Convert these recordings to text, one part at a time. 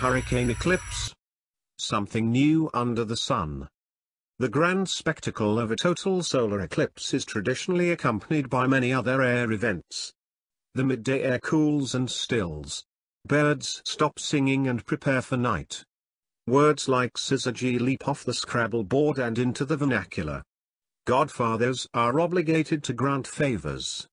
Hurricane eclipse. Something new under the sun. The grand spectacle of a total solar eclipse is traditionally accompanied by many other air events. The midday air cools and stills. Birds stop singing and prepare for night. Words like syzygy leap off the Scrabble board and into the vernacular. Godfathers are obligated to grant favors.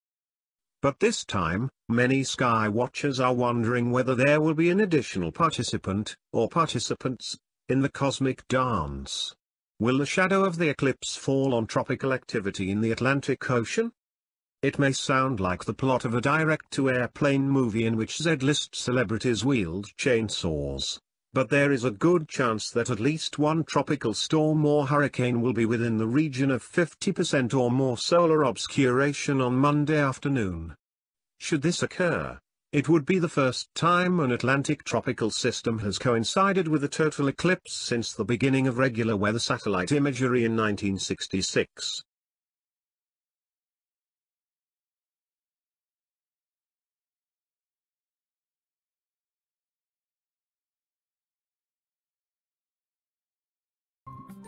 But this time, many sky watchers are wondering whether there will be an additional participant, or participants, in the cosmic dance. Will the shadow of the eclipse fall on tropical activity in the Atlantic Ocean? It may sound like the plot of a direct-to-airplane movie in which Z-list celebrities wield chainsaws. But there is a good chance that at least one tropical storm or hurricane will be within the region of 50% or more solar obscuration on Monday afternoon. Should this occur, it would be the first time an Atlantic tropical system has coincided with a total eclipse since the beginning of regular weather satellite imagery in 1966.